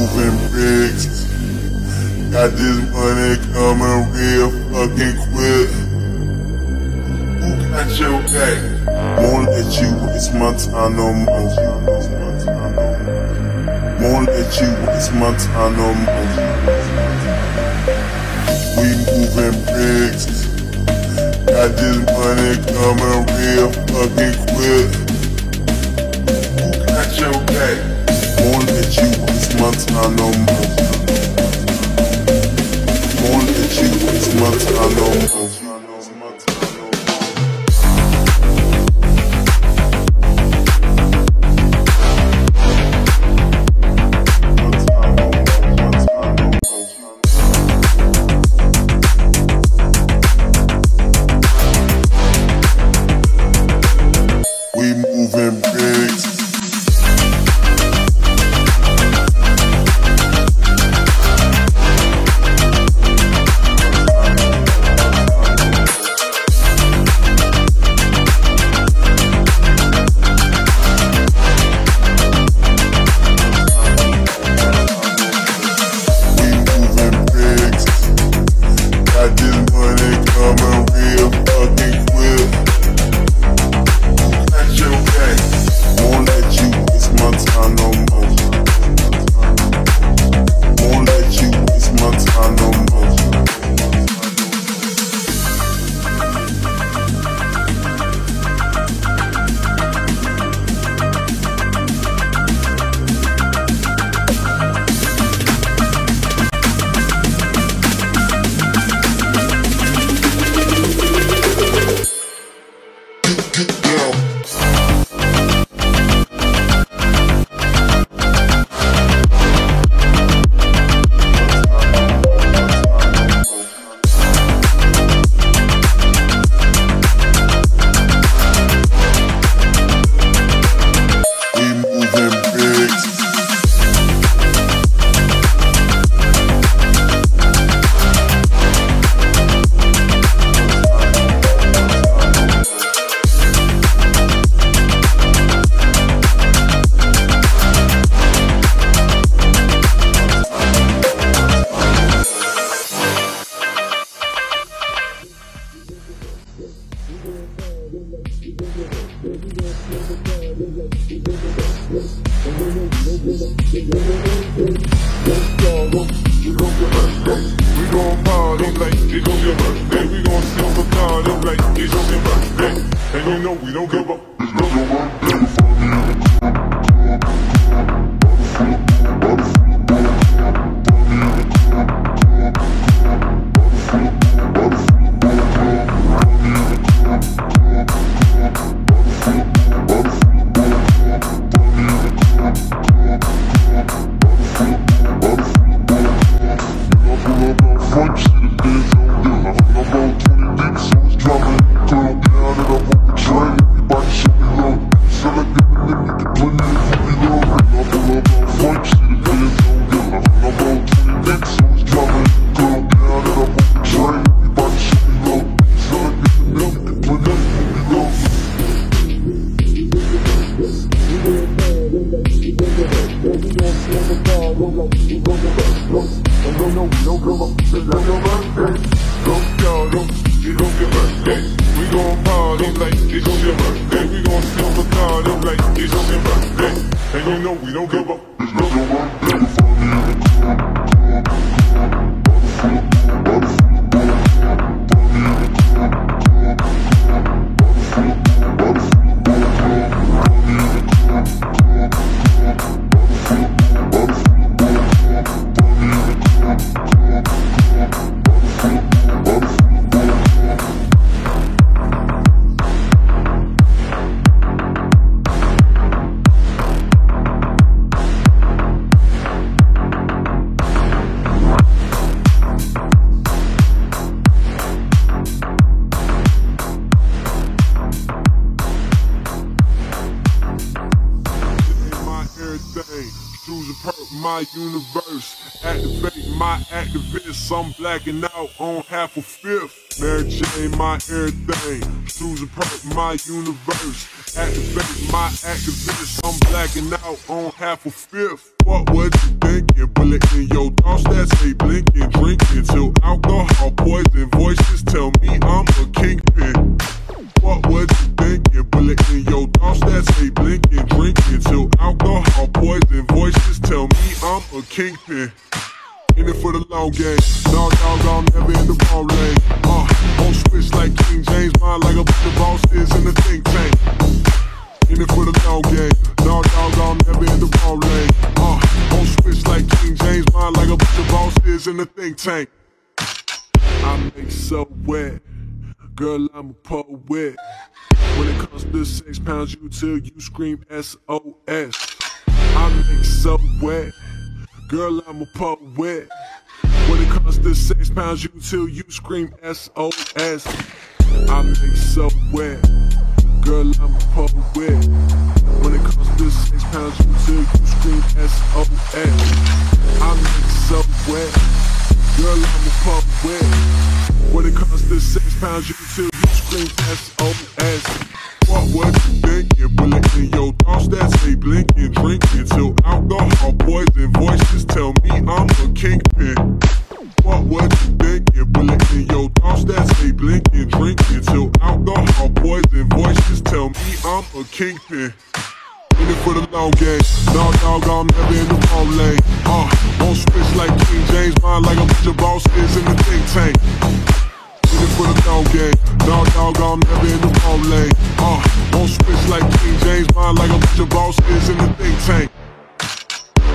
moving bricks. Got this money coming real fucking quick. Who got your back? Won't let you waste my time no more. Won't let you waste my time no more. We moving bricks. Got this money coming real fucking quick. Who got your back? Won't let you waste my time no more. We gon' party like it's on my universe. Activate my activists, I'm blacking out on half a fifth. Mary Jane, my everything. Susan Perk, my universe. Activate my activists, I'm blacking out on half a fifth. What was you thinking? Bullet in your thoughts that say blinking, drinking till alcohol poison voices tell kingpin. In it for the long game. No dog, I'm never in the wrong lane. Uh, on switch like King James, mind like a bunch of bosses in the think tank. In it for the long game. No dog, I'm never in the wrong lane. Uh, on switch like King James, mind like a bunch of bosses in the think tank. I make so wet. Girl, I'm a poet. When it comes to six pounds, you till you scream SOS. I make so wet. Girl, I'm a poet. When it comes to six pounds, you till you scream SOS. I make so wet. Girl, I'm a poet. When it comes to six pounds, you till you scream SOS. I make so wet. Girl, I'm a poet. When it comes to six pounds, you till you scream SOS. What was kingpin. In it for the long game. No dog, I'm never in the wrong lane. Uh, on switch like King James, mind like a bunch of bosses in the think tank. In it for the long game. No dog, I'm never in the wrong lane. Uh, on switch like King James, mind like a bunch of bosses in the think tank.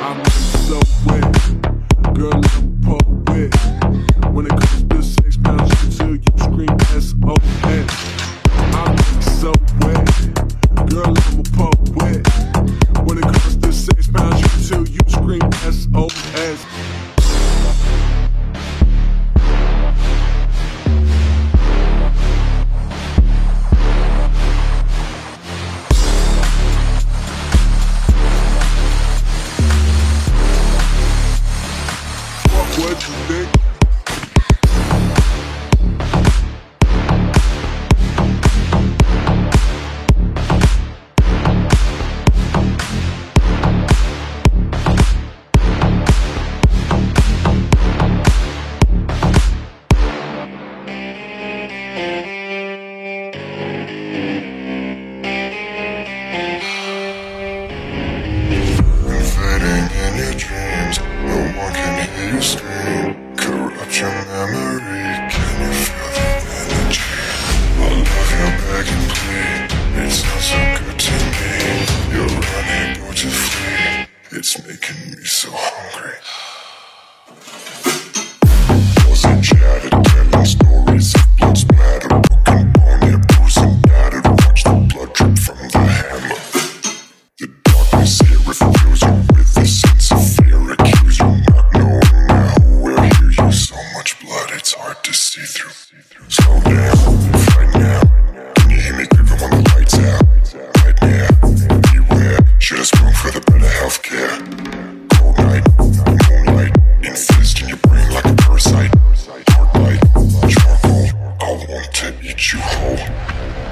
I'm so wet. Girl, I'm poet. When it comes to you till you scream SOS. I'm so wet. To eat you whole.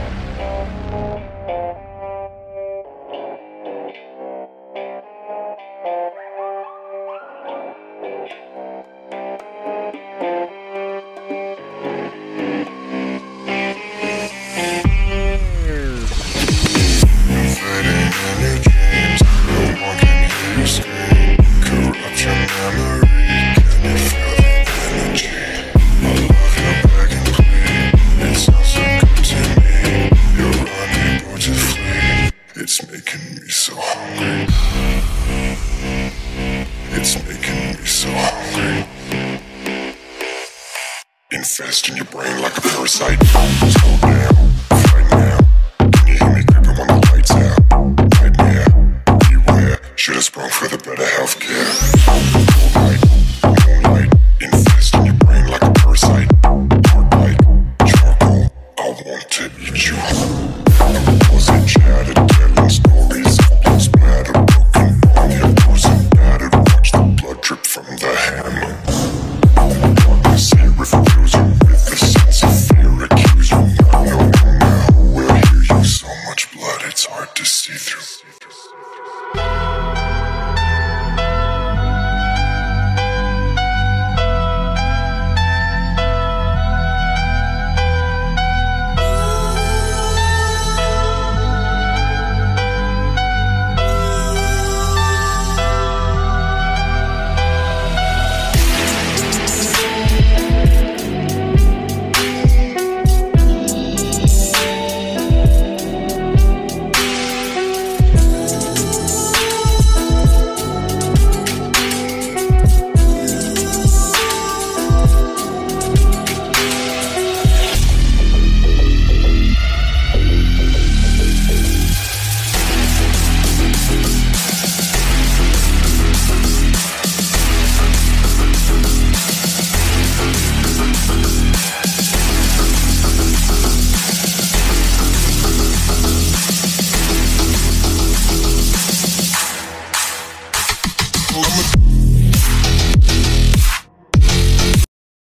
Infest in your brain like a parasite. Slow down.